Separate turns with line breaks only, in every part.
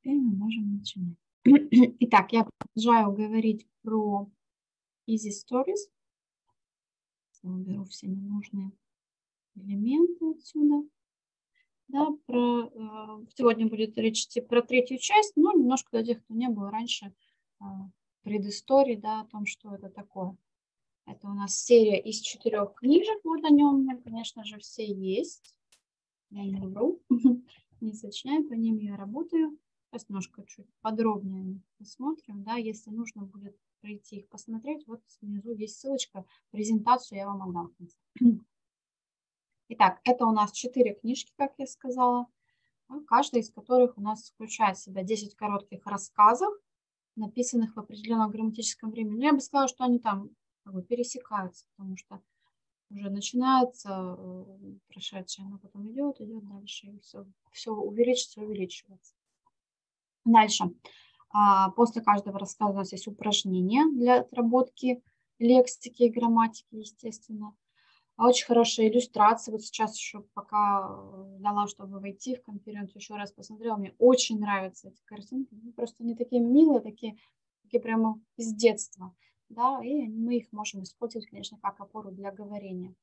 Теперь мы можем начинать. Итак, я продолжаю говорить про Easy Stories. Уберу все ненужные элементы отсюда. Да, про, э, сегодня будет речь идти про третью часть, но немножко для тех, кто не был раньше, э, предыстории, да, о том, что это такое. Это у нас серия из четырех книжек, вот о нем, конечно же, все есть. Я не вру, не сочиняю, по ним я работаю. Сейчас немножко чуть подробнее посмотрим, да, если нужно будет прийти их посмотреть, вот снизу есть ссылочка, презентацию я вам отдам. Итак, это у нас четыре книжки, как я сказала, каждая из которых у нас включает в себя 10 коротких рассказов, написанных в определенном грамматическом времени. Но я бы сказала, что они там как бы пересекаются, потому что уже начинается э, прошедшее, оно потом идет, идет дальше, и все, все увеличится, увеличивается. Дальше. А, после каждого рассказа у нас есть упражнения для отработки лексики и грамматики, естественно. А очень хорошая иллюстрация. Вот сейчас еще пока э, дала, чтобы войти в конференцию, еще раз посмотрела. Мне очень нравятся эти картинки. Просто они такие милые, такие, такие прямо из детства. Да, и мы их можем использовать, конечно, как опору для говорения.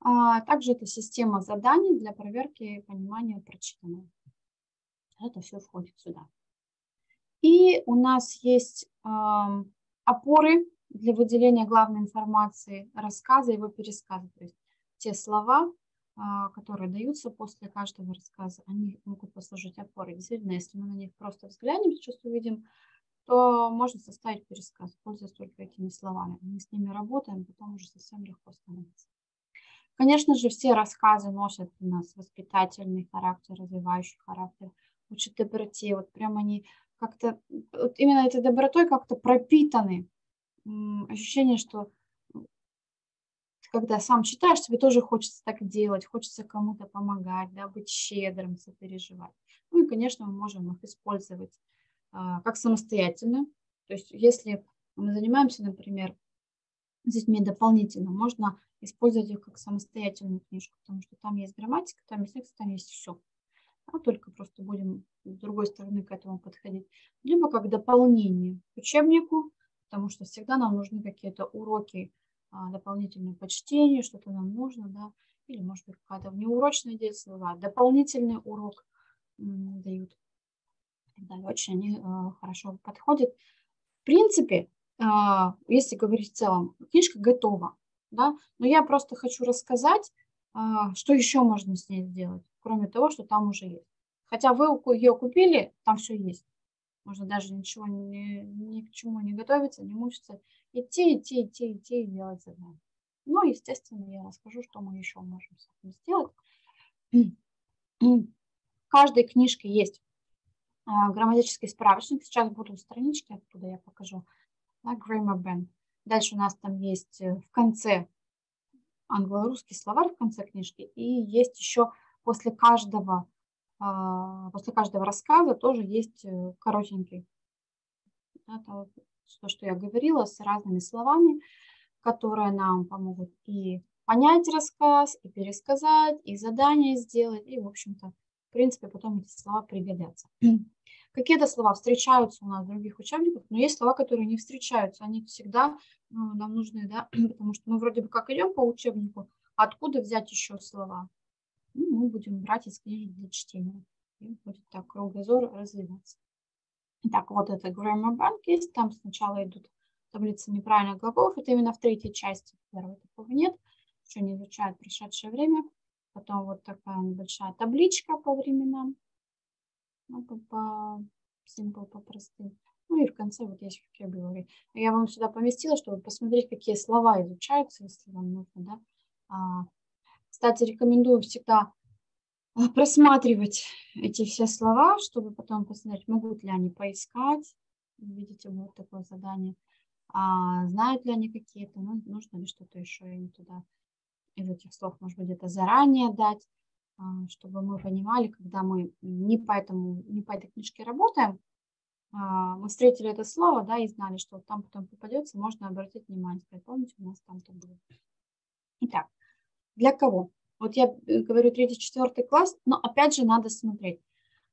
А также это система заданий для проверки понимания прочитанного. Это все входит сюда. И у нас есть э, опоры для выделения главной информации рассказа его пересказа. То есть те слова, э, которые даются после каждого рассказа, они могут послужить опорой. Действительно, если мы на них просто взглянем, сейчас увидим, то можно составить пересказ, пользуясь только этими словами. Мы с ними работаем, потом уже совсем легко становится. Конечно же, все рассказы носят у нас воспитательный характер, развивающий характер, учат доброте. Вот прям они как-то, вот именно этой добротой как-то пропитаны. Ощущение, что когда сам читаешь, тебе тоже хочется так делать, хочется кому-то помогать, да, быть щедрым, сопереживать. Ну и, конечно, мы можем их использовать а, как самостоятельно. То есть если мы занимаемся, например, с детьми дополнительно, можно использовать их как самостоятельную книжку, потому что там есть грамматика, там есть текст, там есть все а только просто будем с другой стороны к этому подходить, либо как дополнение к учебнику, потому что всегда нам нужны какие-то уроки а, дополнительные по чтению, что-то нам нужно, да, или, может быть, какая-то внеурочная детство, да, дополнительный урок дают. Да, очень они а, хорошо подходят. В принципе, а, если говорить в целом, книжка готова, да, но я просто хочу рассказать, что еще можно с ней сделать кроме того, что там уже есть. Хотя вы ее купили, там все есть. Можно даже ничего ни, ни к чему не готовиться, не мучиться. Идти, идти, идти, идти и делать задание. Ну, естественно, я расскажу, что мы еще можем с этим сделать. В каждой книжке есть а, грамматический справочник. Сейчас будут странички, оттуда я покажу. Да, Grammar Band. Дальше у нас там есть э, в конце англо-русский словарь в конце книжки. И есть еще после каждого, а, после каждого рассказа тоже есть э, коротенький. Это то, что я говорила, с разными словами, которые нам помогут и понять рассказ, и пересказать, и задание сделать, и, в общем-то, в принципе, потом эти слова пригодятся. Какие-то слова встречаются у нас в других учебниках, но есть слова, которые не встречаются. Они всегда ну, нам нужны, да, потому что мы вроде бы как идем по учебнику, откуда взять еще слова? ну, мы будем брать из книги для чтения. И будет так кругозор развиваться. Итак, вот это Grammar Bank есть. Там сначала идут таблицы неправильных глаголов. Это именно в третьей части. Первой такого нет. Еще не изучают прошедшее время. Потом вот такая небольшая табличка по временам. Ну, по, по simple, по простым. Ну и в конце вот есть vocabulary. Я вам сюда поместила, чтобы посмотреть, какие слова изучаются, если вам нужно, да. А, кстати, рекомендую всегда а, просматривать эти все слова, чтобы потом посмотреть, могут ли они поискать. Видите, вот такое задание. А, знают ли они какие-то, ну, нужно ли что-то еще им туда из этих слов, может быть, где-то заранее дать, чтобы мы понимали, когда мы не по, этому, не по этой книжке работаем, а, мы встретили это слово, да, и знали, что там потом попадется, можно обратить внимание, сказать, помните, у нас там-то было. Итак, для кого? Вот я э, говорю третий, четвертый класс, но опять же надо смотреть.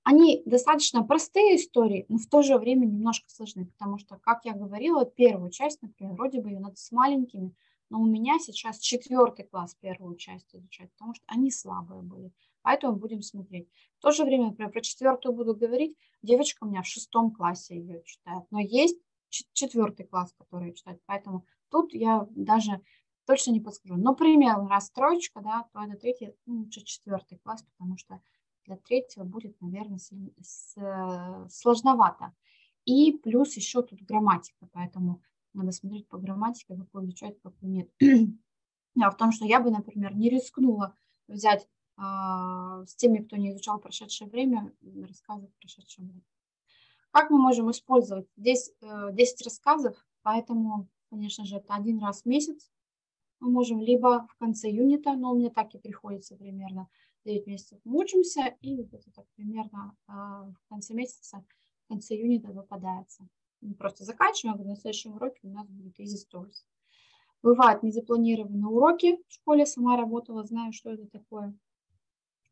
они достаточно простые истории, но в то же время немножко сложны, потому что, как я говорила, первую часть, например, вроде бы ее надо с маленькими, но у меня сейчас четвертый класс первую часть изучать, потому что они слабые были. Поэтому будем смотреть. В то же время, например, про четвертую буду говорить. Девочка у меня в шестом классе ее читает. Но есть четвертый класс, который читает. Поэтому тут я даже точно не подскажу. Но примерно раз троечка, да, то это третий, ну, лучше четвертый класс, потому что для третьего будет, наверное, сложновато. И плюс еще тут грамматика, поэтому надо смотреть по грамматике, какую изучать, какую нет. А в том, что я бы, например, не рискнула взять а, с теми, кто не изучал прошедшее время, рассказы в прошедшем. Как мы можем использовать? Здесь 10 э, рассказов, поэтому, конечно же, это один раз в месяц. Мы можем либо в конце юнита, но у меня так и приходится примерно 9 месяцев мы учимся, и вот это примерно а, в конце месяца, в конце юнита выпадается. Мы просто заканчиваем, а на следующем уроке у нас будет Easy Stories. Бывают незапланированные уроки в школе, сама работала, знаю, что это такое.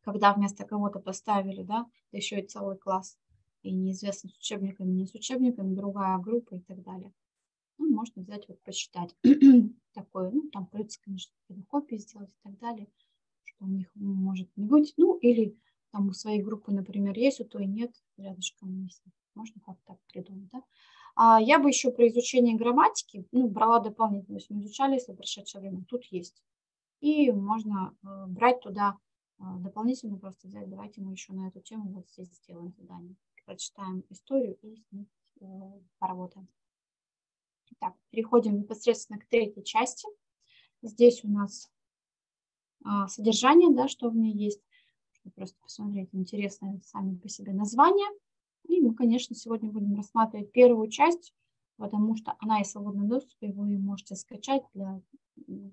Когда вместо кого-то поставили, да, да еще и целый класс, и неизвестно с учебниками, не с учебниками, другая группа и так далее. Ну, можно взять, вот почитать такое, ну, там придется, конечно, копии сделать и так далее, что у них может не быть. Ну, или там у своей группы, например, есть, у той нет, рядышком есть. Можно как-то так придумать, да. А я бы еще при изучении грамматики, ну, брала дополнительно, то мы изучали, если прошедшее время, тут есть. И можно э, брать туда э, дополнительно просто взять, давайте мы еще на эту тему вот здесь сделаем задание. Прочитаем историю и с ней э, поработаем. Итак, переходим непосредственно к третьей части. Здесь у нас а, содержание, да, что в ней есть. Просто посмотреть интересное сами по себе название. И мы, конечно, сегодня будем рассматривать первую часть, потому что она и в свободном доступе, вы можете скачать, для,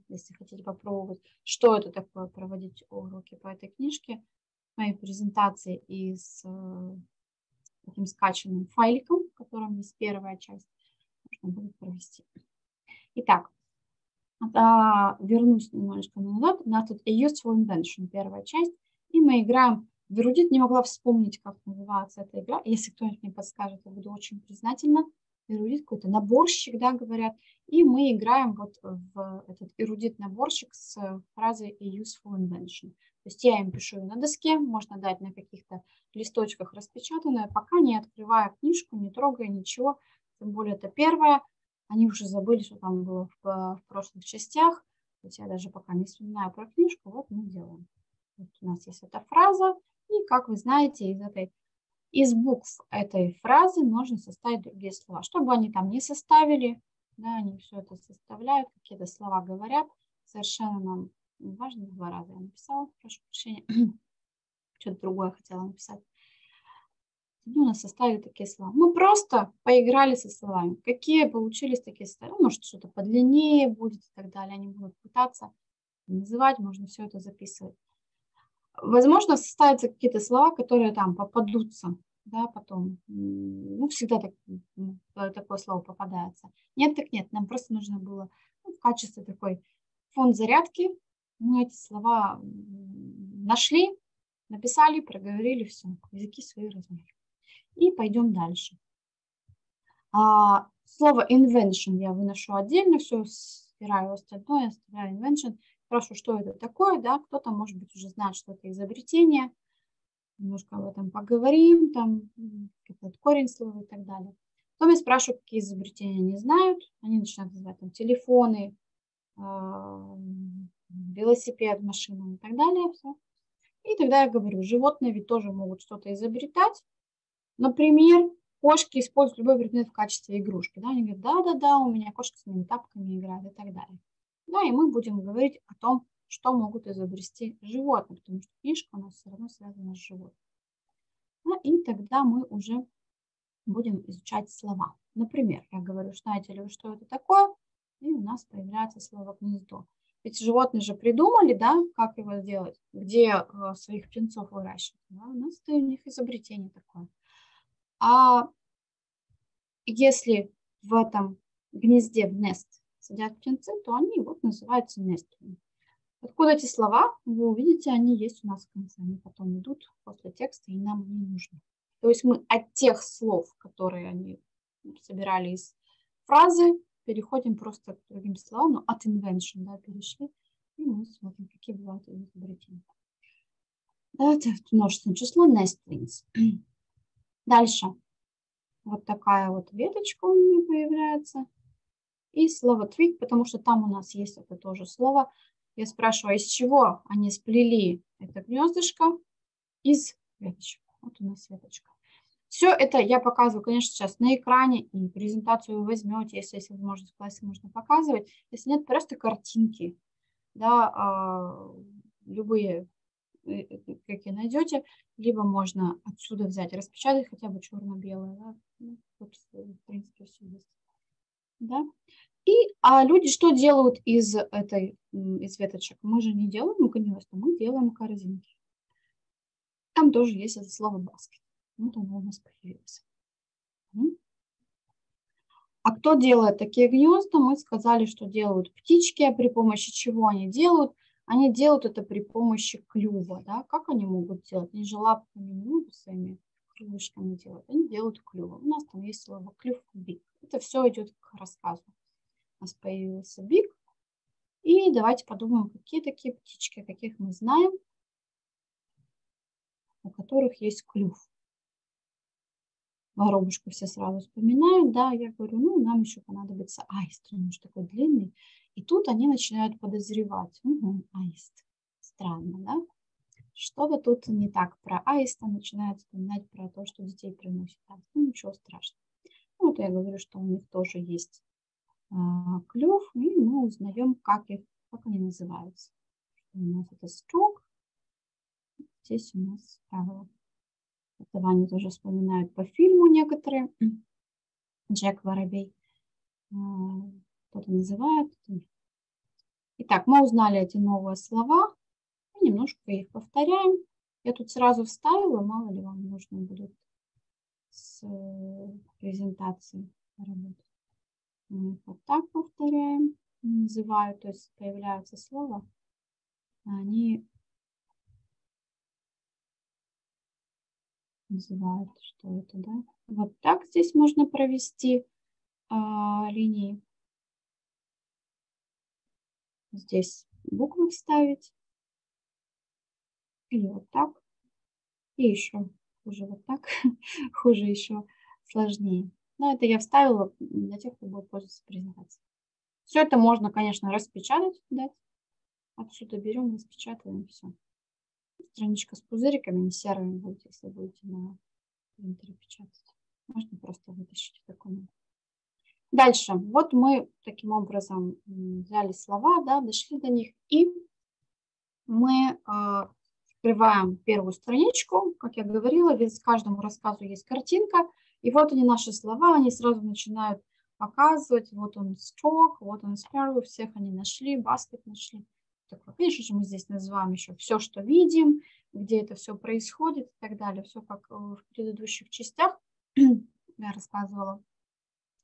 если хотите попробовать, что это такое, проводить уроки по этой книжке, моей презентации и с э, таким скачанным файликом, в котором есть первая часть, можно будет провести. Итак, а, вернусь немножечко назад. У нас тут a useful invention, первая часть, и мы играем Верудит не могла вспомнить, как называется эта игра. Если кто-нибудь мне подскажет, я буду очень признательна. Эрудит какой-то наборщик, да, говорят. И мы играем вот в этот эрудит наборщик с фразой a useful invention. То есть я им пишу на доске, можно дать на каких-то листочках распечатанное, пока не открывая книжку, не трогая ничего. Тем более это первое. Они уже забыли, что там было в, в прошлых частях. То есть я даже пока не вспоминаю про книжку, вот мы делаем. Вот у нас есть эта фраза, и, как вы знаете, из, этой, из букв этой фразы можно составить другие слова. Чтобы они там не составили, да, они все это составляют, какие-то слова говорят. Совершенно нам важно, два раза я написала, прошу прощения. Что-то другое хотела написать. Ну, у нас составили такие слова. Мы просто поиграли со словами. Какие получились такие слова? Ну, может, что-то подлиннее будет и так далее. Они будут пытаться называть, можно все это записывать. Возможно, составятся какие-то слова, которые там попадутся, да, потом. Ну, всегда так, такое слово попадается. Нет, так нет, нам просто нужно было ну, в качестве такой фонд зарядки мы эти слова нашли, написали, проговорили, все, языки свои размеры. И пойдем дальше. А, слово invention я выношу отдельно, все, стираю остальное, оставляю invention. Спрашиваю, что это такое, да, кто-то, может быть, уже знает, что это изобретение, немножко об этом поговорим, там, этот корень слова и так далее. Потом я спрашиваю, какие изобретения они знают, они начинают называть там телефоны, э, велосипед, машину и так далее, все. И тогда я говорю, животные ведь тоже могут что-то изобретать. Например, кошки используют любой предмет в качестве игрушки. Да? Они говорят, да-да-да, у меня кошка с моими тапками играет и так далее. Да, и мы будем говорить о том, что могут изобрести животные, потому что книжка у нас все равно связана с животным. Ну, и тогда мы уже будем изучать слова. Например, я говорю, знаете ли вы, что это такое? И у нас появляется слово гнездо. Ведь животные же придумали, да, как его сделать, где э, своих птенцов выращивать. Да? У нас это у них изобретение такое. А если в этом гнезде, в нест, сидят птенцы, то они вот называются нестрами. Откуда эти слова? Вы увидите, они есть у нас в конце. Они потом идут после текста, и нам не нужны. То есть мы от тех слов, которые они собирали из фразы, переходим просто к другим словам, но от invention, да, перешли, и мы смотрим, какие бывают изобретения. Да, это множественное число nestlings. Дальше. Вот такая вот веточка у меня появляется. И слово twig, потому что там у нас есть это тоже слово. Я спрашиваю, а из чего они сплели это гнездышко? Из веточек. Вот у нас веточка. Все это я показываю, конечно, сейчас на экране, и презентацию вы возьмете, если есть возможность в классе, можно показывать. Если нет, просто картинки, да, а, любые, э, э, какие найдете, либо можно отсюда взять, распечатать хотя бы черно-белое, да, ну, вот, в принципе, все есть. Да? И а люди что делают из этой, из веточек? Мы же не делаем гнезда, мы делаем корзинки. Там тоже есть это слово баскет. Вот оно у нас появилось. А кто делает такие гнезда? Мы сказали, что делают птички, а при помощи чего они делают? Они делают это при помощи клюва. Да? Как они могут делать? Они же лапками не могут своими крылышками делать. Они делают клювом. У нас там есть слово клюв, биг. Это все идет к рассказу. У нас появился биг. И давайте подумаем, какие такие птички, каких мы знаем, у которых есть клюв воробушку все сразу вспоминают, да, я говорю, ну, нам еще понадобится аист, он уж такой длинный. И тут они начинают подозревать, угу, аист, странно, да? Что-то тут не так про аиста, начинают вспоминать про то, что детей приносит. Ну, ничего страшного. Вот я говорю, что у них тоже есть а, клюв, и мы узнаем, как, их, как они называются. У нас это строк, здесь у нас правило этого они тоже вспоминают по фильму некоторые. Джек Воробей. А, кто-то называет. Итак, мы узнали эти новые слова. Немножко их повторяем. Я тут сразу вставила, мало ли вам нужно будет с э, презентацией работать. Мы вот так повторяем, называю, то есть появляется слово, они называют, что это, да. Вот так здесь можно провести а, линии. Здесь буквы вставить. Или вот так. И еще хуже вот так. хуже еще сложнее. Но это я вставила для тех, кто будет пользоваться презентацией. Все это можно, конечно, распечатать, дать. Отсюда берем, распечатываем, все страничка с пузыриками, не серыми будет, если будете на принтере печатать. Можно просто вытащить документ. Дальше. Вот мы таким образом взяли слова, да, дошли до них. И мы э, открываем первую страничку. Как я говорила, ведь каждому рассказу есть картинка. И вот они наши слова, они сразу начинают показывать. Вот он stroke, вот он sparrow, всех они нашли, баскет нашли такое. Конечно же, мы здесь называем еще все, что видим, где это все происходит и так далее. Все как э, в предыдущих частях я рассказывала.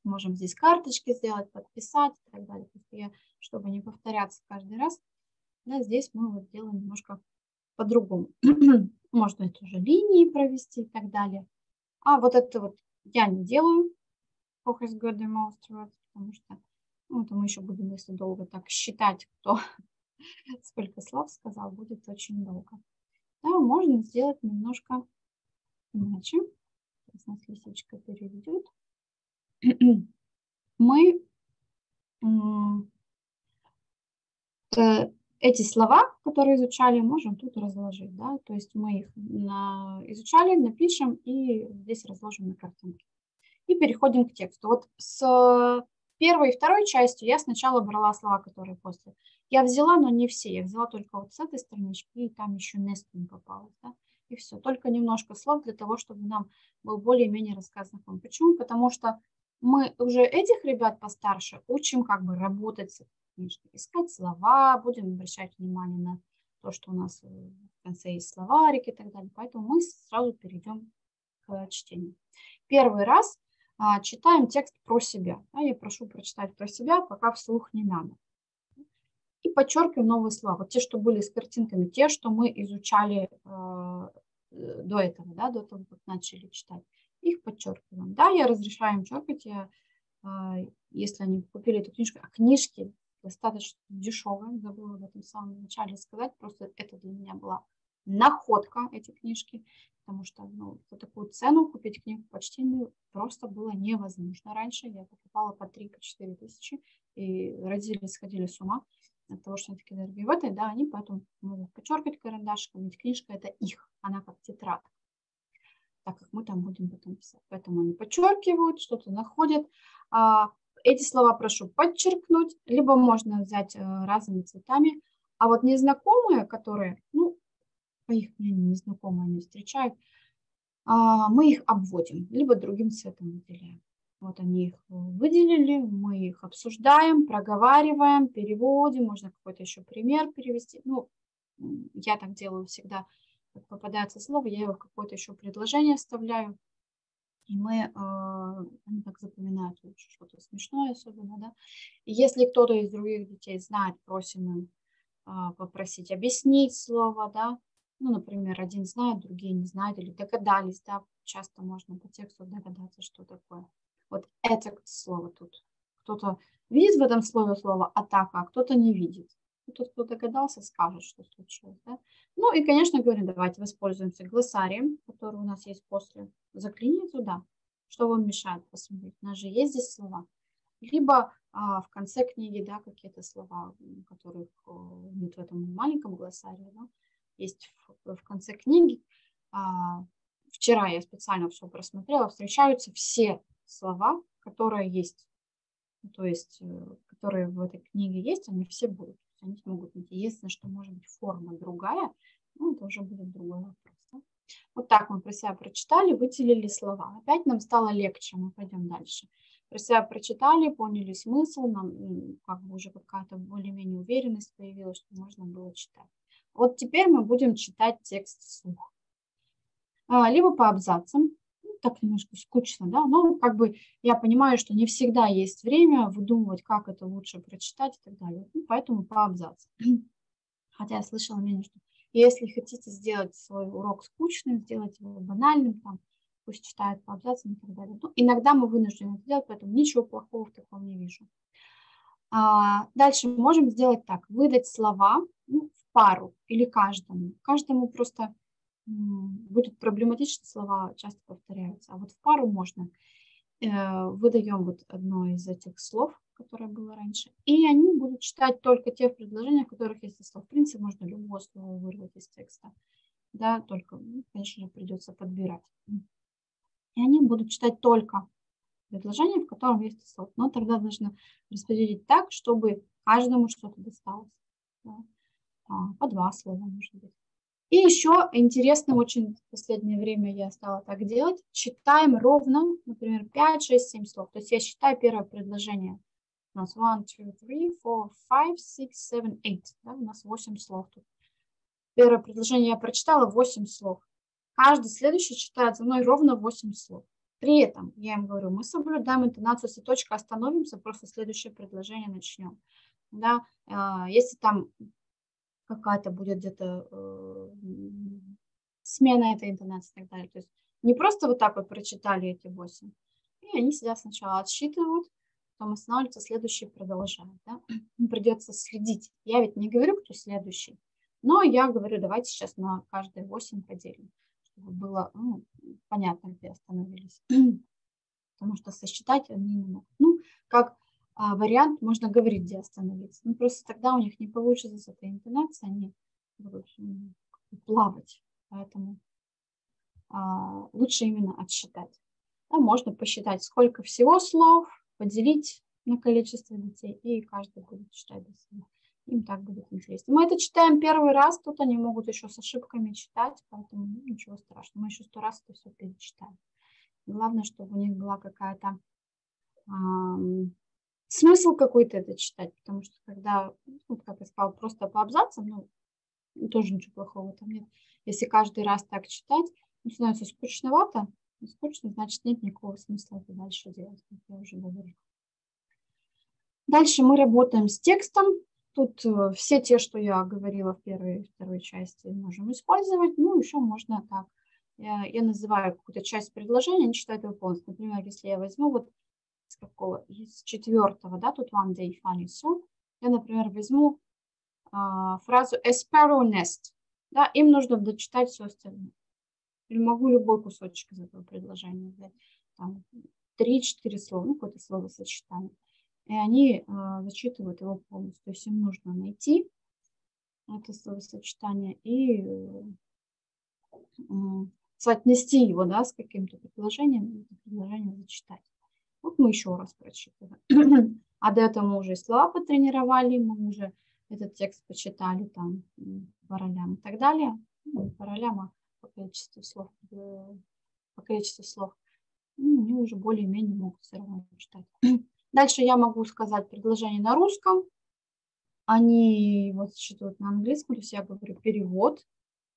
Можем здесь карточки сделать, подписать и так далее. Я, чтобы не повторяться каждый раз, да, здесь мы вот делаем немножко по-другому. Можно это уже линии провести и так далее. А вот это вот я не делаю. Focus God Demonstrate, потому что ну, это мы еще будем, если долго так считать, кто сколько слов сказал, будет очень долго. Да, можно сделать немножко иначе. Сейчас нас лисичка переведет. Мы эти слова, которые изучали, можем тут разложить. Да? То есть мы их на, изучали, напишем и здесь разложим на картинке. И переходим к тексту. Вот с первой и второй частью я сначала брала слова, которые после. Я взяла, но не все. Я взяла только вот с этой странички, и там еще nesting попалось. Да? И все. Только немножко слов для того, чтобы нам был более-менее рассказ знаком. Почему? Потому что мы уже этих ребят постарше учим как бы работать книжкой, искать слова, будем обращать внимание на то, что у нас в конце есть словарик и так далее. Поэтому мы сразу перейдем к чтению. Первый раз а, читаем текст про себя. Я прошу прочитать про себя, пока вслух не надо и подчеркиваем новые слова. Вот те, что были с картинками, те, что мы изучали э, до этого, да, до того, как начали читать, их подчеркиваем. Да, я разрешаю им черкать, я, а, если они купили эту книжку, а книжки достаточно дешевые, забыла в этом самом начале сказать, просто это для меня была находка, эти книжки, потому что ну, за такую цену купить книгу почти не, просто было невозможно. Раньше я покупала по 3-4 по тысячи, и родители сходили с ума от того, что они такие дорогие. да, они поэтому могут подчеркивать карандашиком, ведь книжка это их, она как тетрадка, так как мы там будем потом писать. Поэтому они подчеркивают, что-то находят. А, эти слова прошу подчеркнуть, либо можно взять э, разными цветами. А вот незнакомые, которые, ну, по их мнению, незнакомые они встречают, а, мы их обводим, либо другим цветом выделяем. Вот они их выделили, мы их обсуждаем, проговариваем, переводим, можно какой-то еще пример перевести. Ну, я так делаю всегда, как попадается слово, я его в какое-то еще предложение вставляю, и мы, э, они так запоминают что-то смешное особенно, да. И если кто-то из других детей знает, просим им э, попросить объяснить слово, да, ну, например, один знает, другие не знают, или догадались, да, часто можно по тексту догадаться, что такое. Вот это слово тут. Кто-то видит в этом слове слово атака, а кто-то не видит. Тут кто догадался, скажет, что случилось. Да? Ну и, конечно, говорим, давайте воспользуемся глоссарием, который у нас есть после. Загляни туда. Что вам мешает посмотреть? У нас же есть здесь слова. Либо а, в конце книги, да, какие-то слова, которых нет в этом маленьком глоссарии, да, есть в, в конце книги. А, вчера я специально все просмотрела, встречаются все слова, которые есть, то есть, э, которые в этой книге есть, они все будут. Они могут быть. Единственное, что может быть форма другая, ну, это уже будет другой вопрос. Да? Вот так мы про себя прочитали, выделили слова. Опять нам стало легче, мы пойдем дальше. Про себя прочитали, поняли смысл, нам как бы уже какая-то более-менее уверенность появилась, что можно было читать. Вот теперь мы будем читать текст вслух. А, либо по абзацам, так немножко скучно, да, но как бы я понимаю, что не всегда есть время выдумывать, как это лучше прочитать и так далее. Ну, поэтому по абзацам. Хотя я слышала мнение, что если хотите сделать свой урок скучным, сделать его банальным, там, пусть читают по абзацам и так далее. Ну, иногда мы вынуждены это делать, поэтому ничего плохого в таком не вижу. А, дальше можем сделать так, выдать слова ну, в пару или каждому. Каждому просто будет проблематично, слова часто повторяются. А вот в пару можно. Э, выдаем вот одно из этих слов, которое было раньше, и они будут читать только те предложения, в которых есть слов. В принципе, можно любое слово вырвать из текста. Да, только, ну, конечно же, придется подбирать. И они будут читать только предложение, в котором есть слов. Но тогда нужно распределить так, чтобы каждому что-то досталось. Да. А, по два слова, может быть. И еще интересно, очень в последнее время я стала так делать, читаем ровно, например, 5, 6, 7 слов. То есть я считаю первое предложение. У нас 1, 2, 3, 4, 5, 6, 7, 8. Да? У нас 8 слов тут. Первое предложение я прочитала 8 слов. Каждый следующий читает за мной ровно 8 слов. При этом я им говорю, мы соблюдаем интонацию, если точка остановимся, просто следующее предложение начнем. Да? А, если там какая-то будет где-то э, смена этой интонации и так далее. То есть не просто вот так вот прочитали эти восемь, и они сидят сначала отсчитывают, потом останавливаются, следующий продолжают. Да? Придется следить. Я ведь не говорю, кто следующий, но я говорю, давайте сейчас на каждые восемь поделим, чтобы было ну, понятно, где остановились. Потому что сосчитать они не могут. Ну, как вариант, можно говорить, где остановиться. Ну, просто тогда у них не получится с этой интонацией, они будут плавать. Поэтому а, лучше именно отсчитать. А можно посчитать, сколько всего слов, поделить на количество детей, и каждый будет читать до себя. Им так будет интересно. Мы это читаем первый раз, тут они могут еще с ошибками читать, поэтому ну, ничего страшного. Мы еще сто раз это все перечитаем. Главное, чтобы у них была какая-то смысл какой-то это читать, потому что когда, ну, как я сказала, просто по абзацам, ну, тоже ничего плохого там нет. Если каждый раз так читать, ну, становится скучновато, ну, скучно, значит, нет никакого смысла это дальше делать, как я уже говорила. Дальше мы работаем с текстом. Тут э, все те, что я говорила в первой и второй части, можем использовать. Ну, еще можно так я, я называю какую-то часть предложения, не считаю этого полностью. Например, если я возьму вот с какого, из четвертого, да, тут one day funny song, я, например, возьму а, фразу a sparrow nest, да, им нужно дочитать все остальное. Или могу любой кусочек из этого предложения взять, там, три-четыре слова, ну, какое-то словосочетание. И они а, зачитывают его полностью. То есть им нужно найти это словосочетание и соотнести его да, с каким-то предложением, это предложение зачитать. Вот мы еще раз прочитываем. А до этого мы уже слова потренировали, мы уже этот текст почитали там по ролям и так далее. Ну, по ролям, а по количеству слов. Э, по количеству слов. Ну, они уже более-менее могут все равно читать. Дальше я могу сказать предложение на русском. Они его зачитывают на английском, то есть я говорю перевод.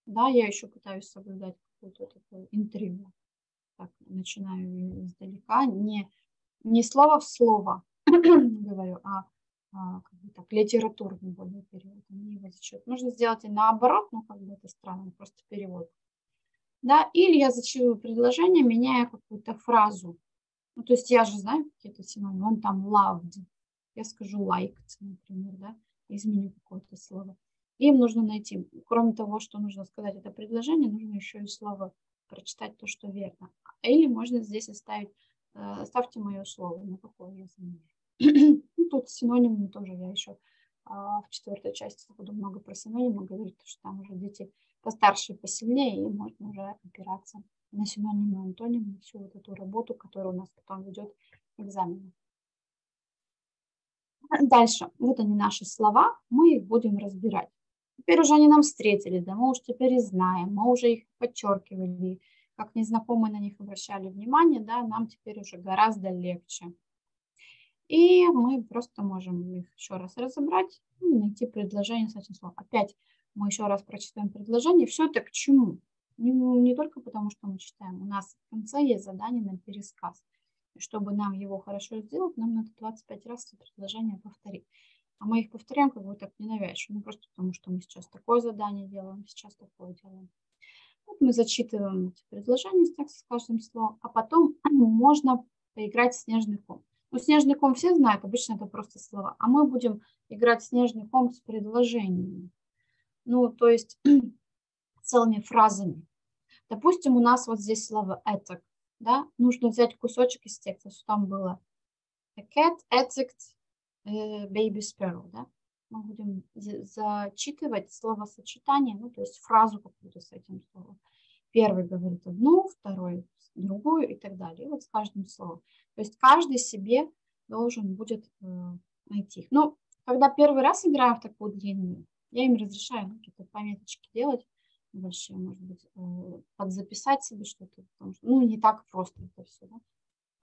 Да, я еще пытаюсь соблюдать какое-то такое интервью. Так, начинаю издалека. Не, не слово в слово говорю, а, а как бы так, литературный более перевод. Они его зачитывают. Можно сделать и наоборот, но как бы это странно, просто перевод. Да, или я зачитываю предложение, меняя какую-то фразу. Ну, то есть я же знаю какие-то синонимы. Он там loved. Я скажу liked, например, да, изменю какое-то слово. Им нужно найти, кроме того, что нужно сказать это предложение, нужно еще и слово прочитать то, что верно. Или можно здесь оставить, оставьте мое слово, на какое я заменяю. ну, тут синонимы тоже я еще а, в четвертой части буду много про синонимы говорить, потому что там уже дети постарше и посильнее, и можно уже опираться на синонимы, антонимы, всю вот эту работу, которая у нас потом ведет экзамен. Дальше. Вот они наши слова, мы их будем разбирать. Теперь уже они нам встретились, да, мы уже теперь и знаем, мы уже их подчеркивали, как незнакомые на них обращали внимание, да, нам теперь уже гораздо легче. И мы просто можем их еще раз разобрать и найти предложение с этим словом. Опять мы еще раз прочитаем предложение. Все это к чему? Не, не только потому, что мы читаем. У нас в конце есть задание на пересказ. И чтобы нам его хорошо сделать, нам надо 25 раз это предложение повторить. А мы их повторяем как бы так ненавязчиво. Ну, просто потому, что мы сейчас такое задание делаем, сейчас такое делаем. Вот мы зачитываем эти предложения с текста с каждым словом, а потом можно поиграть в снежный ком. Ну, снежный ком все знают, обычно это просто слова. А мы будем играть в снежный ком с предложениями. Ну, то есть целыми фразами. Допустим, у нас вот здесь слово «этак». Да? Нужно взять кусочек из текста, что там было. A cat attacked baby sparrow. Да? Мы будем зачитывать словосочетание, ну, то есть фразу какую-то с этим словом. Первый говорит одну, второй другую и так далее. И вот с каждым словом. То есть каждый себе должен будет э, найти. Но когда первый раз играю в такую длинную, я им разрешаю ну, какие-то пометочки делать большие, может быть, э, подзаписать себе что-то, потому что, ну, не так просто это все, да?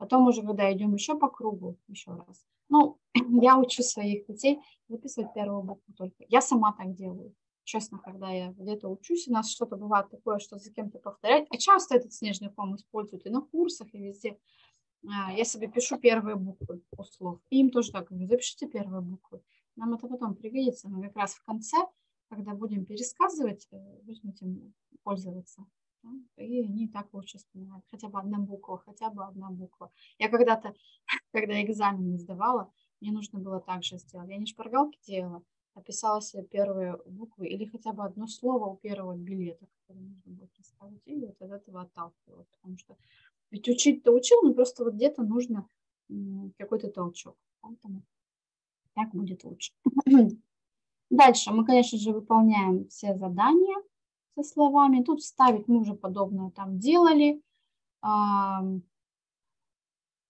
Потом уже, когда идем еще по кругу, еще раз. Ну, я учу своих детей записывать первую букву только. Я сама так делаю. Честно, когда я где-то учусь, у нас что-то бывает такое, что за кем-то повторять. А часто этот снежный ком используют и на курсах, и везде. А, я себе пишу первые буквы у слов. И им тоже так говорю, запишите первые буквы. Нам это потом пригодится, но как раз в конце, когда будем пересказывать, э, будем этим пользоваться. И они так лучше вспоминают. Хотя бы одна буква, хотя бы одна буква. Я когда-то, когда экзамен сдавала, мне нужно было так же сделать. Я не шпаргалки делала, а писала себе первые буквы или хотя бы одно слово у первого билета, который нужно было представить, и вот от этого отталкивала. Потому что ведь учить-то учил, но просто вот где-то нужно какой-то толчок. Поэтому так будет лучше. Дальше мы, конечно же, выполняем все задания со словами. Тут вставить мы уже подобное там делали.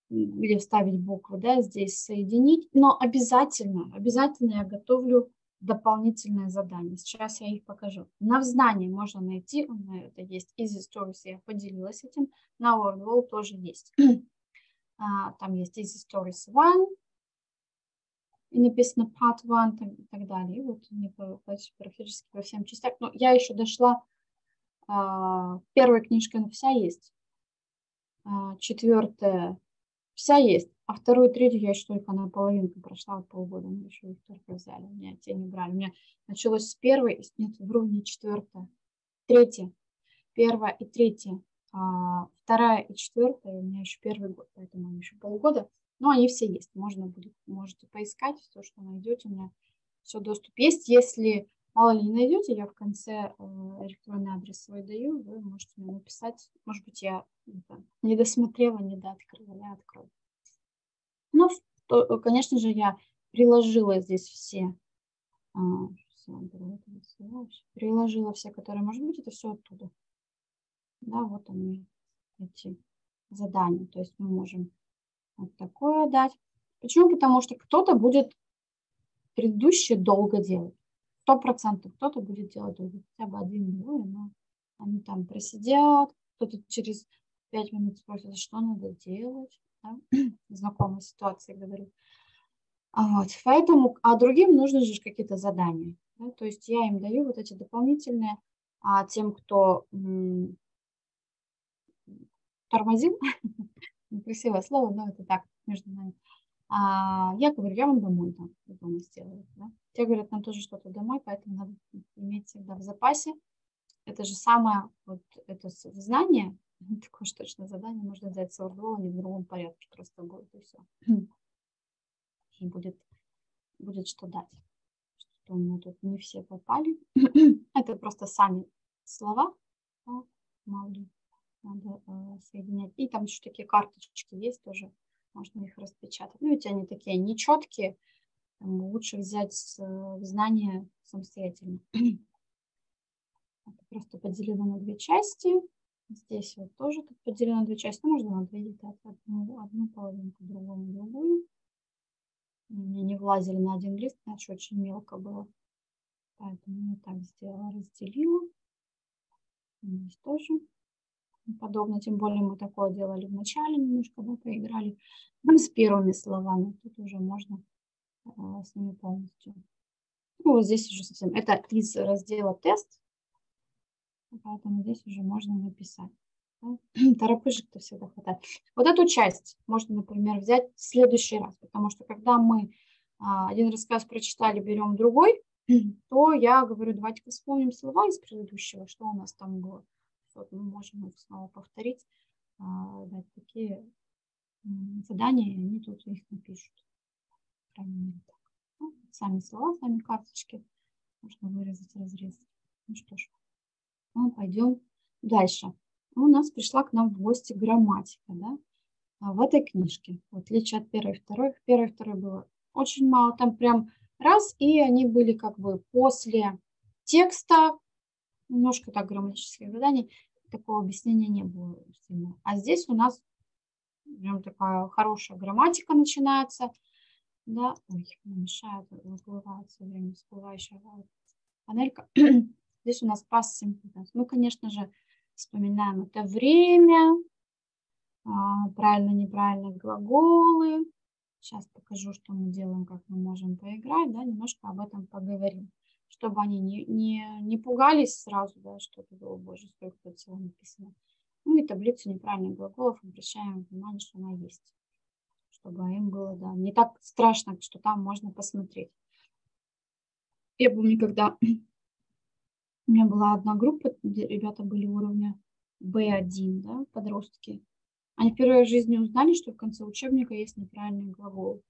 Или вставить буквы, да, здесь соединить. Но обязательно, обязательно я готовлю дополнительное задание. Сейчас я их покажу. На взнание можно найти, это есть Easy Stories, я поделилась этим. На WordWall тоже есть. А, там есть Easy Stories 1, и написано part one и так далее. И вот мне практически во всем частях. Но я еще дошла, а, первая книжка вся есть, а, четвертая вся есть, а вторую, третью я еще только наполовину прошла, вот полгода, мы еще их только взяли, меня те не брали. У меня началось с первой, нет, вру, не четвертая, третья. первая и третья, а, вторая и четвертая, у меня еще первый год, поэтому еще полгода, но они все есть, можно будет, можете поискать, все, что найдете, у меня все доступ есть. Если мало ли не найдете, я в конце э, электронный адрес свой даю, вы можете мне написать, может быть, я это, не досмотрела, не дооткрыла, я открою. Ну, то, конечно же, я приложила здесь все, а, приложила все, которые, может быть, это все оттуда. Да, вот они, эти задания. То есть мы можем вот такое дать. Почему? Потому что кто-то будет предыдущее долго делать. Сто процентов кто-то будет делать долго, хотя бы один-двое, но они там просидят, кто-то через пять минут спросит, что надо делать. Да? Знакомая ситуация, говорю. Вот, поэтому, а другим нужны же какие-то задания. Да? То есть я им даю вот эти дополнительные, а тем, кто м- тормозил, красивое слово, но это так, между нами, а я говорю, я вам домой там дома сделаю. Да? Те говорят, нам тоже что-то домой, поэтому надо иметь всегда в запасе. Это же самое, вот это знание, такое же точное задание, можно взять с не в другом порядке просто будет, и все. И будет, будет что дать. Что меня тут не все попали. это просто сами слова, да? мало надо э, соединять. И там еще такие карточки есть тоже можно их распечатать. Ну, ведь они такие нечеткие, лучше взять э, знания самостоятельно. Это просто поделено на две части. Здесь вот тоже тут поделено на две части. Ну, можно детали. Одну, одну половинку, другую, другую. Мне не влазили на один лист, иначе очень мелко было. Поэтому я так сделала, разделила. Здесь тоже подобно, тем более мы такое делали в начале немножко, да, поиграли ну, с первыми словами, тут уже можно а, с ними полностью. Ну, вот здесь уже совсем, это из раздела тест, поэтому здесь уже можно написать. Да? Торопышек-то всегда хватает. Вот эту часть можно, например, взять в следующий раз, потому что когда мы а, один рассказ прочитали, берем другой, то я говорю, давайте-ка вспомним слова из предыдущего, что у нас там было. Вот мы можем их снова повторить, а, дать такие задания, и они тут их напишут. Ну, сами слова, сами карточки. Можно вырезать, разрезать. Ну что ж, мы пойдем дальше. У нас пришла к нам в гости грамматика, да, а в этой книжке. В отличие от первой и второй. Первой и второй было очень мало. Там прям раз, и они были как бы после текста, немножко так грамматических заданий, такого объяснения не было сильно. А здесь у нас прям такая хорошая грамматика начинается, да, ой, мешает, выплывает время всплывающая панелька. Здесь у нас past simple Мы, конечно же, вспоминаем это время, а, правильно-неправильные глаголы. Сейчас покажу, что мы делаем, как мы можем поиграть, да, немножко об этом поговорим чтобы они не, не, не пугались сразу, да, что это было, боже, сколько тут всего написано. Ну и таблицу неправильных глаголов обращаем внимание, что она есть, чтобы им было, да, не так страшно, что там можно посмотреть. Я помню, когда у меня была одна группа, где ребята были уровня B1, да, подростки. Они впервые в жизни узнали, что в конце учебника есть неправильный глагол.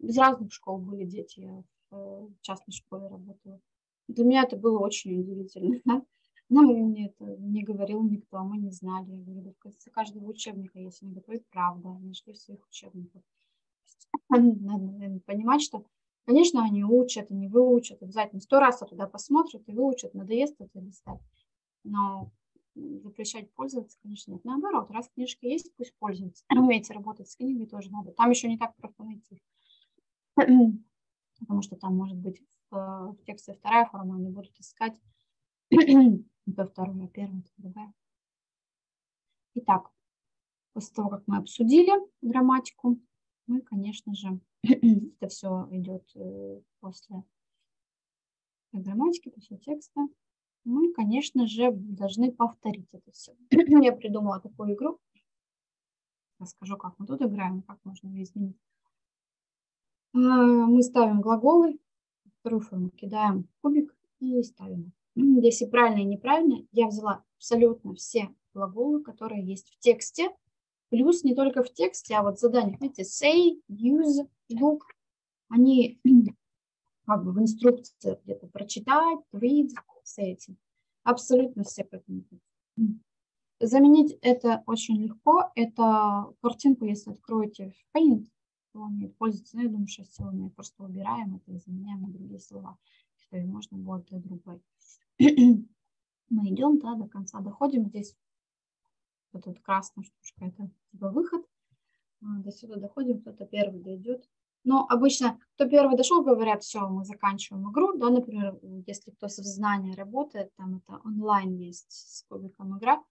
Из разных школ были дети. Я в частной школе работала. Для меня это было очень удивительно. Нам мне это не говорил никто, мы не знали. В конце каждого учебника есть. Они говорят, правда, они нашли в своих учебниках. Надо понимать, что, конечно, они учат, они выучат, обязательно сто раз туда посмотрят и выучат, надоест это листать. Но запрещать пользоваться, конечно, нет. Наоборот, раз книжки есть, пусть пользуются. Умеете работать с книгой тоже надо. Там еще не так просто найти потому что там может быть в, в тексте вторая форма, они будут искать это вторая, первая, это другая. Итак, после того, как мы обсудили грамматику, мы, конечно же, это все идет э, после грамматики, после текста, мы, конечно же, должны повторить это все. Я придумала такую игру. Расскажу, как мы тут играем, как можно ее изменить. А, мы ставим глаголы, вторую форму кидаем кубик и ставим. Если правильно и неправильно, я взяла абсолютно все глаголы, которые есть в тексте, плюс не только в тексте, а вот задания, видите, say, use, look, они как бы в инструкции где-то прочитать, read, с этим. Абсолютно все этому. Заменить это очень легко. Это картинку, если откроете в Paint, то умеет пользоваться. Ну, я думаю, что все умеет. Просто убираем это и заменяем на другие слова. Что и можно будет для другой. Мы идем да, до конца, доходим. Здесь вот тут красная штучка, это типа выход. А, до сюда доходим, кто-то первый дойдет. Но обычно, кто первый дошел, говорят, все, мы заканчиваем игру, да, например, если кто со знания работает, там это онлайн есть с кубиком игра,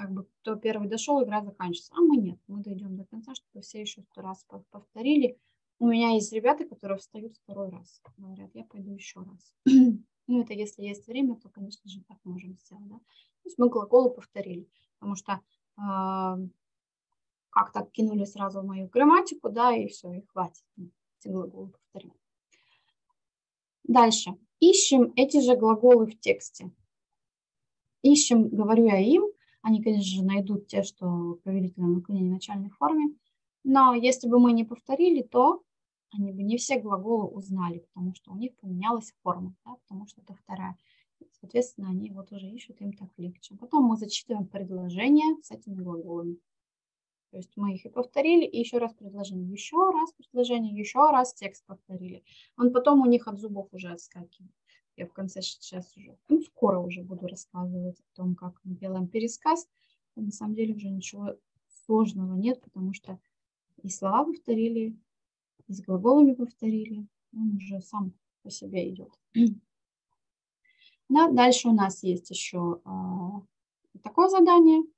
как бы кто первый дошел, игра заканчивается. А мы нет, мы дойдем до конца, чтобы все еще сто раз повторили. У меня есть ребята, которые встают второй раз, говорят, я пойду еще раз. ну, это если есть время, то, конечно же, так можем сделать, да. То есть мы глаголы повторили, потому что э, как-то кинули сразу в мою грамматику, да, и все, и хватит. Эти глаголы повторим. Дальше. Ищем эти же глаголы в тексте. Ищем, говорю я им, они, конечно же, найдут те, что в повелительном наклонении в начальной форме. Но если бы мы не повторили, то они бы не все глаголы узнали, потому что у них поменялась форма, да, потому что это вторая. Соответственно, они вот уже ищут, им так легче. Потом мы зачитываем предложение с этими глаголами. То есть мы их и повторили, и еще раз предложение, еще раз предложение, еще раз текст повторили. Он потом у них от зубов уже отскакивает. Я в конце сейчас уже, ну, скоро уже буду рассказывать о том, как мы делаем пересказ. Но на самом деле уже ничего сложного нет, потому что и слова повторили, и с глаголами повторили. Он уже сам по себе идет. Да, дальше у нас есть еще а, такое задание –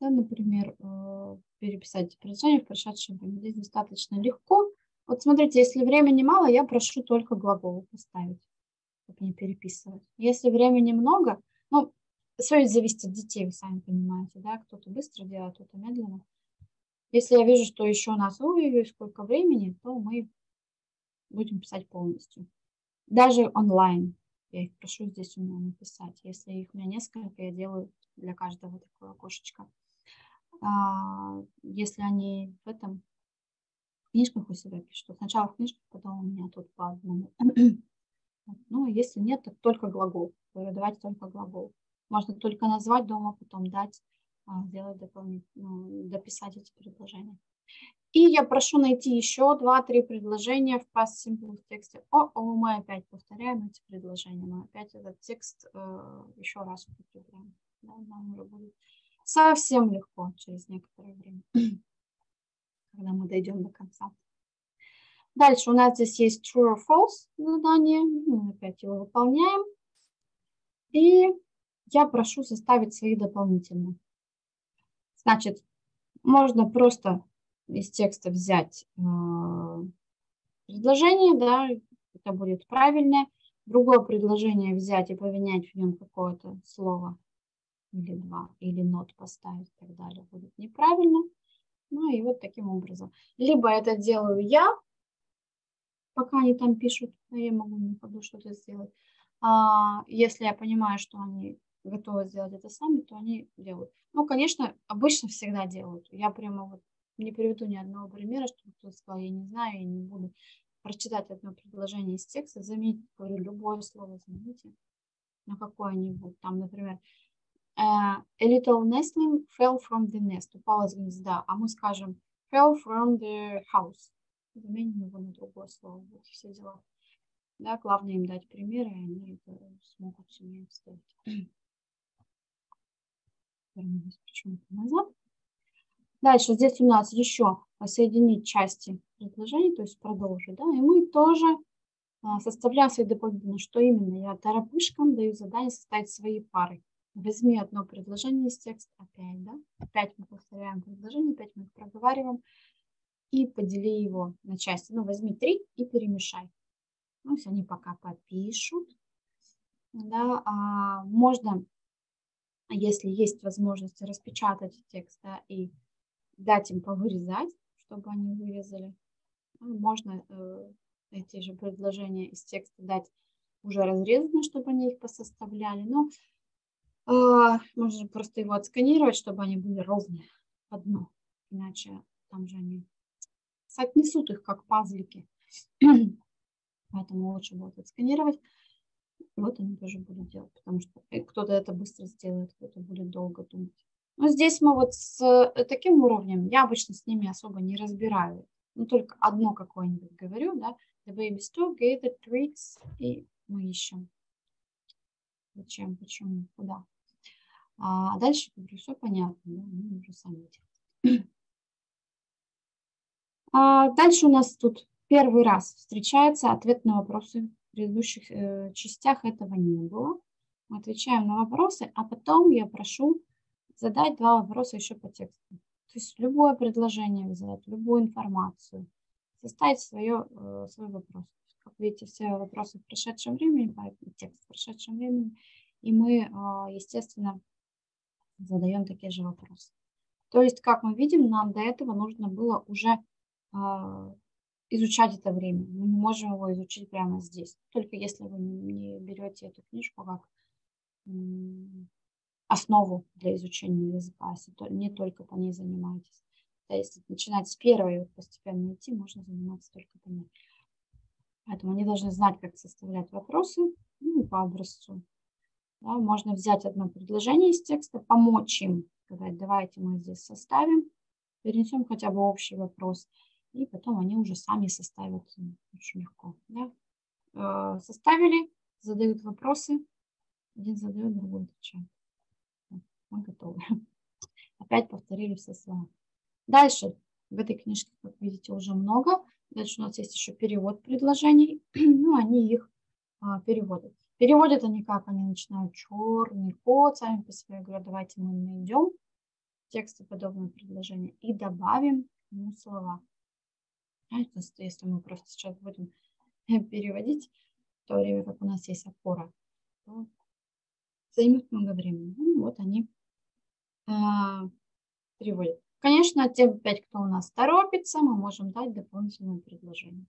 да, например, э, переписать предложение в прошедшем времени. Здесь достаточно легко. Вот смотрите, если времени мало, я прошу только глагол поставить, чтобы не переписывать. Если времени много, ну, все зависит от детей, вы сами понимаете, да, кто-то быстро делает, кто-то медленно. Если я вижу, что еще у нас ой, сколько времени, то мы будем писать полностью. Даже онлайн. Я их прошу здесь у меня написать. Если их у меня несколько, я делаю для каждого такое окошечко. А, если они в этом в книжках у себя пишут. Сначала в книжках, потом у меня тут по одному. Ну, если нет, то только глагол. Давайте только глагол. Можно только назвать дома, потом дать, а, сделать дополнительно, ну, дописать эти предложения. И я прошу найти еще два-три предложения в past simple в тексте. О, о, мы опять повторяем эти предложения. Мы опять этот текст э, еще раз употребляем. Да, нам уже будет совсем легко через некоторое время, когда мы дойдем до конца. Дальше у нас здесь есть true or false задание. Мы опять его выполняем. И я прошу составить свои дополнительные. Значит, можно просто из текста взять э, предложение, да, это будет правильное. Другое предложение взять и поменять в нем какое-то слово или два, или нот поставить и так далее, будет неправильно. Ну и вот таким образом. Либо это делаю я, пока они там пишут, я могу на ходу что-то сделать. А если я понимаю, что они готовы сделать это сами, то они делают. Ну, конечно, обычно всегда делают. Я прямо вот не приведу ни одного примера, чтобы кто-то сказал, я не знаю, я не буду прочитать одно предложение из текста, заменить, говорю, любое слово замените на какое-нибудь. Там, например, a little nestling fell from the nest, упала с гнезда, а мы скажем fell from the house. Заменим его на другое слово. Вот все дела. Да, главное им дать примеры, и они это смогут себе вставить. Почему-то назад. Дальше здесь у нас еще соединить части предложений, то есть продолжить. Да, и мы тоже а, составляем свои дополнительные, что именно я торопышкам даю задание составить свои пары. Возьми одно предложение из текста опять, да? Опять мы повторяем предложение, опять мы их проговариваем и подели его на части. Ну, возьми три и перемешай. Ну, если они пока попишут, да, а можно, если есть возможность распечатать текст, да, и дать им повырезать, чтобы они вырезали. Ну, можно э, эти же предложения из текста дать уже разрезанные, чтобы они их посоставляли. Но А, можно просто его отсканировать, чтобы они были ровные одно. Иначе там же они соотнесут их как пазлики. Поэтому лучше будет отсканировать. Вот они тоже будут делать, потому что э, кто-то это быстро сделает, кто-то будет долго думать. Но здесь мы вот с э, таким уровнем, я обычно с ними особо не разбираю. Ну, только одно какое-нибудь говорю, да. The baby's two gated tricks. И мы ищем. Зачем, почему, куда. А дальше, говорю, все понятно, да, мы уже сами делаем. А дальше у нас тут первый раз встречается ответ на вопросы. В предыдущих э, частях этого не было. Мы отвечаем на вопросы, а потом я прошу задать два вопроса еще по тексту. То есть любое предложение взять, любую информацию, составить свое, э, свой вопрос. Как видите, все вопросы в прошедшем времени, текст в прошедшем времени. И мы, а, естественно, задаем такие же вопросы. То есть, как мы видим, нам до этого нужно было уже изучать это время. Мы не можем его изучить прямо здесь. Только если вы не берете эту книжку как основу для изучения языка, если не только по ней занимаетесь. То есть начинать с первой и вот постепенно идти, можно заниматься только по ней. Поэтому они должны знать, как составлять вопросы ну, по образцу. Да, можно взять одно предложение из текста, помочь им, сказать, давайте мы здесь составим, перенесем хотя бы общий вопрос – и потом они уже сами составят очень легко. Да? Э, составили, задают вопросы, один задает, другой отвечает. Мы готовы. Опять повторили все слова. Дальше в этой книжке, как видите, уже много. Дальше у нас есть еще перевод предложений. ну, они их а, переводят. Переводят они как? Они начинают черный код, сами по себе говорят, давайте мы найдем тексты подобные предложения и добавим к слова. То если мы просто сейчас будем переводить, в то время как у нас есть опора, то займет много времени. Ну, вот они а, переводят. Конечно, те пять, кто у нас торопится, мы можем дать дополнительное предложение.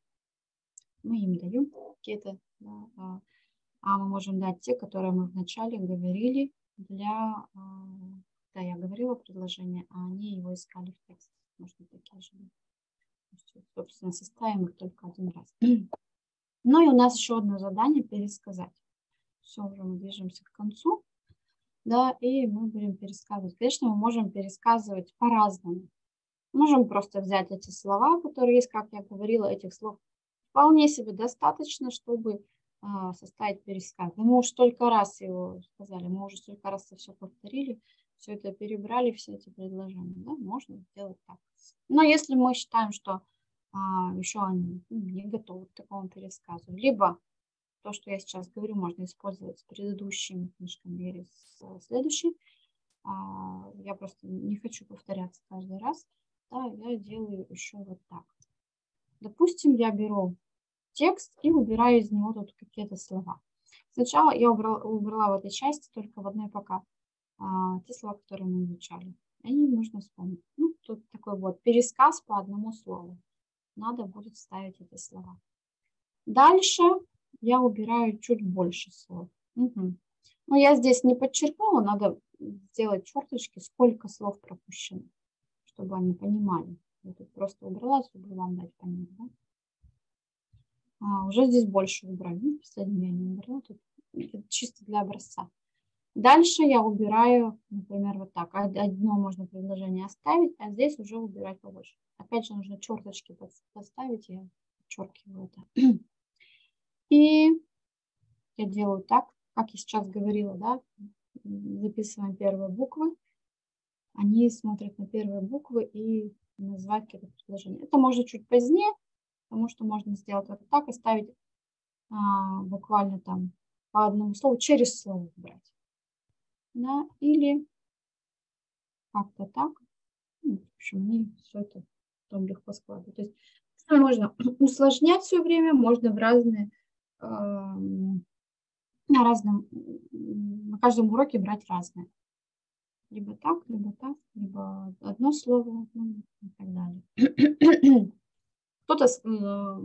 Мы им даем какие-то, да, а, а мы можем дать те, которые мы вначале говорили для, а, да, я говорила предложение, а они его искали в тексте. Можно такие же быть собственно, составим их только один раз. Ну и у нас еще одно задание пересказать. Все, уже мы движемся к концу. Да, и мы будем пересказывать. Конечно, мы можем пересказывать по-разному. Можем просто взять эти слова, которые есть, как я говорила, этих слов вполне себе достаточно, чтобы а, составить пересказ. Мы уже столько раз его сказали, мы уже столько раз все повторили, все это перебрали, все эти предложения. Да, можно сделать так. Но если мы считаем, что а, еще они ну, не готовы к такому пересказу, либо то, что я сейчас говорю, можно использовать с предыдущими книжками или с следующей, а, я просто не хочу повторяться каждый раз, да, я делаю еще вот так. Допустим, я беру текст и убираю из него тут какие-то слова. Сначала я убрала, убрала в этой части только в одной пока те слова, которые мы изучали. Они нужно вспомнить. Ну, тут такой вот пересказ по одному слову. Надо будет ставить эти слова. Дальше я убираю чуть больше слов. Угу. Но я здесь не подчеркнула, надо сделать черточки, сколько слов пропущено, чтобы они понимали. Я тут просто убрала, чтобы вам дать понять. Да? А, уже здесь больше убрали. Ну, последний я не убрала, тут чисто для образца. Дальше я убираю, например, вот так. Одно можно предложение оставить, а здесь уже убирать побольше. Опять же, нужно черточки поставить, я подчеркиваю это. И я делаю так, как я сейчас говорила, да, записываем первые буквы. Они смотрят на первые буквы и назвать какие-то предложения. Это можно чуть позднее, потому что можно сделать вот так и ставить а, буквально там по одному слову, через слово брать да, или как-то так. Ну, в общем, они все это потом легко складывают. То есть можно усложнять все время, можно в разные, э, на разном, на каждом уроке брать разное. Либо так, либо так, либо одно слово ну, и так далее. Кто-то э,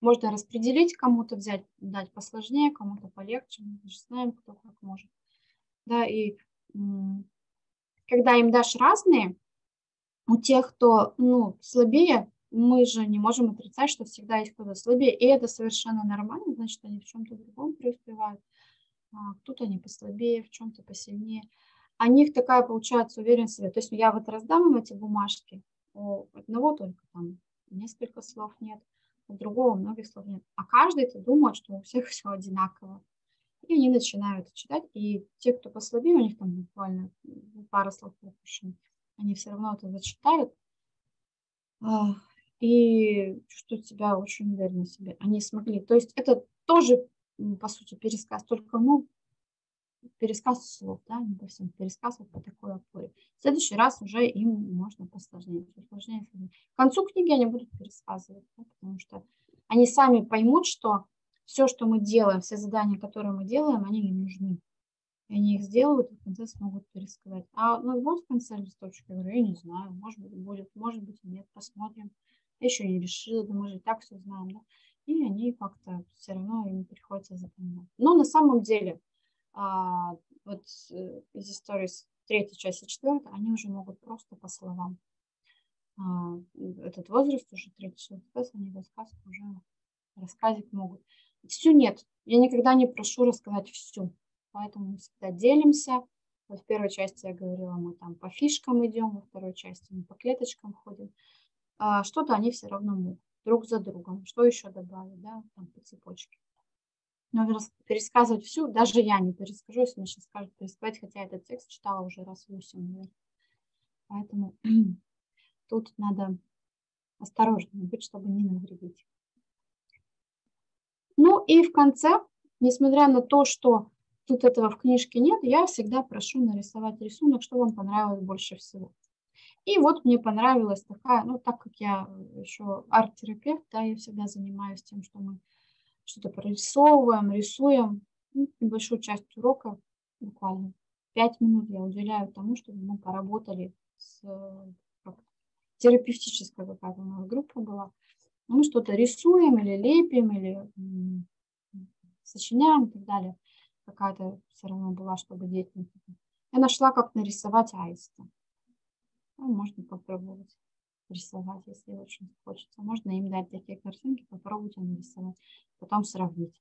можно распределить, кому-то взять, дать посложнее, кому-то полегче. Мы же знаем, кто как может. Да, и когда им дашь разные, у тех, кто, ну, слабее, мы же не можем отрицать, что всегда есть кто-то слабее, и это совершенно нормально, значит, они в чем-то другом преуспевают. А, кто-то они послабее, в чем-то посильнее. А них такая получается уверенность в себе. То есть я вот раздам им эти бумажки, у одного только там несколько слов нет, у другого многих слов нет. А каждый это думает, что у всех все одинаково. И они начинают читать, и те, кто послабее, у них там буквально пара слов пропущено, они все равно это зачитают, и чувствуют себя очень уверенно в себе. Они смогли. То есть это тоже, по сути, пересказ, только, ну, пересказ слов, да, не по всем, пересказ вот по такой опоре. В следующий раз уже им можно посложнее, сложнее, сложнее. К концу книги они будут пересказывать, да, потому что они сами поймут, что все, что мы делаем, все задания, которые мы делаем, они им нужны. И они их сделают, и в конце смогут пересказать. А ну, будет в конце листочка? Я говорю, я не знаю, может быть будет, может быть нет, посмотрим. Я еще не решила, да мы же и так все знаем, да. И они как-то все равно им приходится запоминать. Но на самом деле, а, вот э, из истории третьей части четвертой, они уже могут просто по словам. А, этот возраст уже третий, четвертый они рассказ уже рассказик могут. Всю нет. Я никогда не прошу рассказать всю. Поэтому мы всегда делимся. Вот в первой части я говорила, мы там по фишкам идем, во второй части мы по клеточкам ходим. А что-то они все равно могут друг за другом. Что еще добавить, да, там по цепочке. Но пересказывать всю, даже я не перескажу, если мне сейчас скажут пересказать, хотя этот текст читала уже раз восемь, наверное. Поэтому тут надо осторожным быть, чтобы не навредить. Ну и в конце, несмотря на то, что тут этого в книжке нет, я всегда прошу нарисовать рисунок, что вам понравилось больше всего. И вот мне понравилась такая, ну так как я еще арт-терапевт, да, я всегда занимаюсь тем, что мы что-то прорисовываем, рисуем. Ну, небольшую часть урока, буквально 5 минут я уделяю тому, чтобы мы поработали с как, терапевтическая какая-то у нас группа была, мы что-то рисуем или лепим, или сочиняем и так далее. Какая-то все равно была, чтобы дети. Я нашла, как нарисовать аиста. Ну, можно попробовать рисовать, если очень хочется. Можно им дать такие картинки, попробуйте нарисовать, потом сравнить.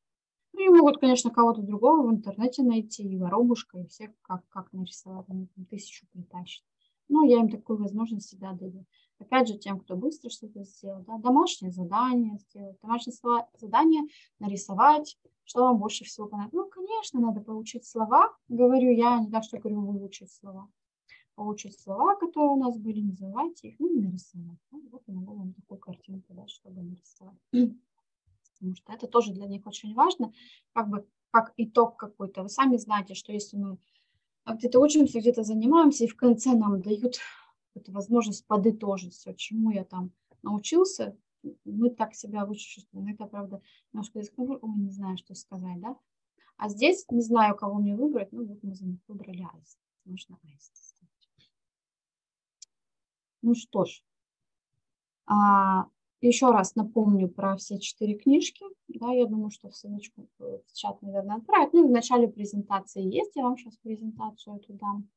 Ну, и могут, конечно, кого-то другого в интернете найти, и воробушка, и всех, как, как нарисовать, они там тысячу притащат. Но я им такую возможность всегда даю. Опять же, тем, кто быстро что-то сделал, да, домашнее задание сделать, домашнее задание нарисовать, что вам больше всего понравилось. Ну, конечно, надо получить слова, говорю я, не так, что говорю выучить слова. Получить слова, которые у нас были, называть их, ну, нарисовать. Ну, вот я могу вам такую картинку дать, чтобы нарисовать. Потому что это тоже для них очень важно, как бы как итог какой-то. Вы сами знаете, что если мы где-то учимся, где-то занимаемся, и в конце нам дают эту возможность подытожить все, чему я там научился, мы так себя лучше чувствуем. Это, правда, немножко скажу, ой, не знаю, что сказать, да. А здесь не знаю, кого мне выбрать, ну вот мы за них выбрали аист. Можно аист Ну что ж, а, еще раз напомню про все четыре книжки. Да, я думаю, что в ссылочку в чат, наверное, отправить. Ну, в начале презентации есть, я вам сейчас презентацию эту дам.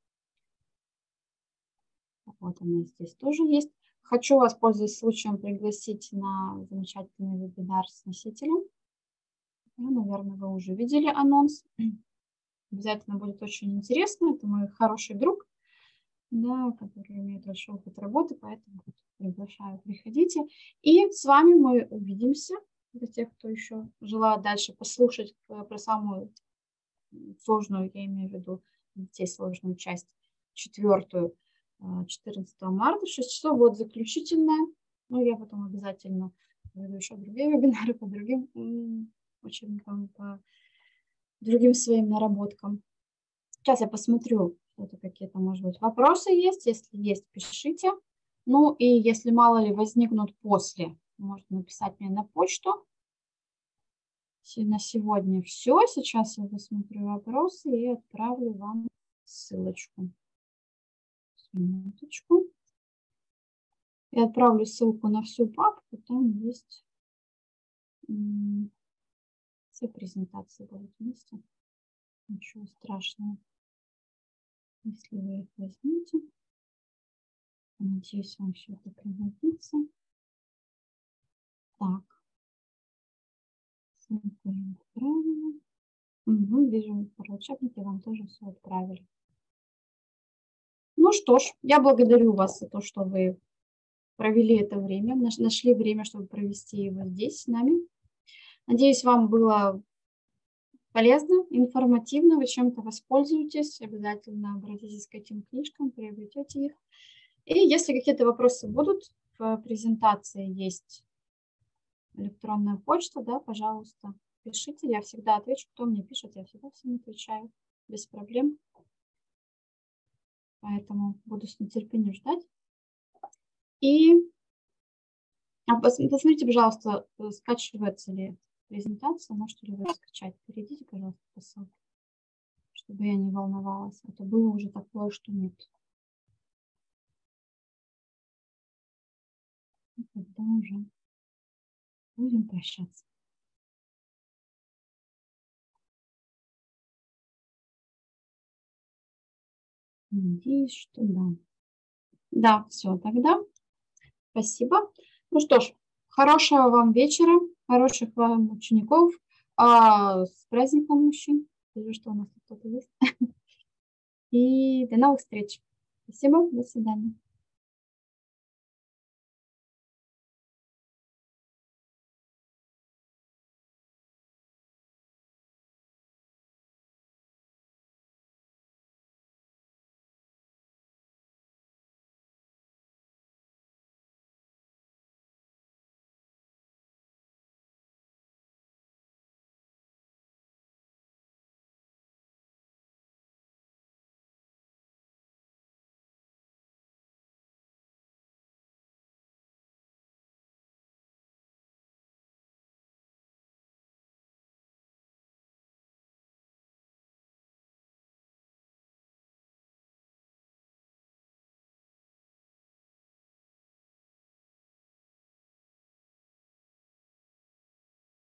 Вот она здесь тоже есть. Хочу, воспользоваться случаем, пригласить на замечательный вебинар с носителем. Ну, наверное, вы уже видели анонс. Обязательно будет очень интересно. Это мой хороший друг, да, который имеет большой опыт работы, поэтому приглашаю, приходите. И с вами мы увидимся. Для тех, кто еще желает дальше послушать э, про самую сложную, я имею в виду детей сложную часть, четвертую, 14 марта, 6 часов будет заключительная. Ну, я потом обязательно веду еще другие вебинары по другим учебникам, по другим своим наработкам. Сейчас я посмотрю, что-то какие-то, может быть, вопросы есть. Если есть, пишите. Ну и если мало ли возникнут после, можно написать мне на почту. На сегодня все. Сейчас я посмотрю вопросы и отправлю вам ссылочку минуточку. Я отправлю ссылку на всю папку, там есть все презентации будут вместе. Ничего страшного. если вы их возьмете. Надеюсь, вам все это пригодится. Так. Ссылку я отправила. Угу, вижу, про учебники вам тоже все отправили. Ну что ж, я благодарю вас за то, что вы провели это время, нашли время, чтобы провести его здесь с нами. Надеюсь, вам было полезно, информативно, вы чем-то воспользуетесь, обязательно обратитесь к этим книжкам, приобретете их. И если какие-то вопросы будут, в презентации есть электронная почта, да, пожалуйста, пишите, я всегда отвечу, кто мне пишет, я всегда всем отвечаю, без проблем. Поэтому буду с нетерпением ждать. И а посмотрите, пожалуйста, скачивается ли презентация, можете ли вы скачать. Перейдите, пожалуйста, по ссылке, чтобы я не волновалась. Это было уже такое, что нет. И тогда уже будем прощаться. Надеюсь, что да. Да, все, тогда. Спасибо. Ну что ж, хорошего вам вечера, хороших вам учеников. А, с праздником мужчин. Вижу, что у нас кто-то есть. И до новых встреч. Спасибо, до свидания.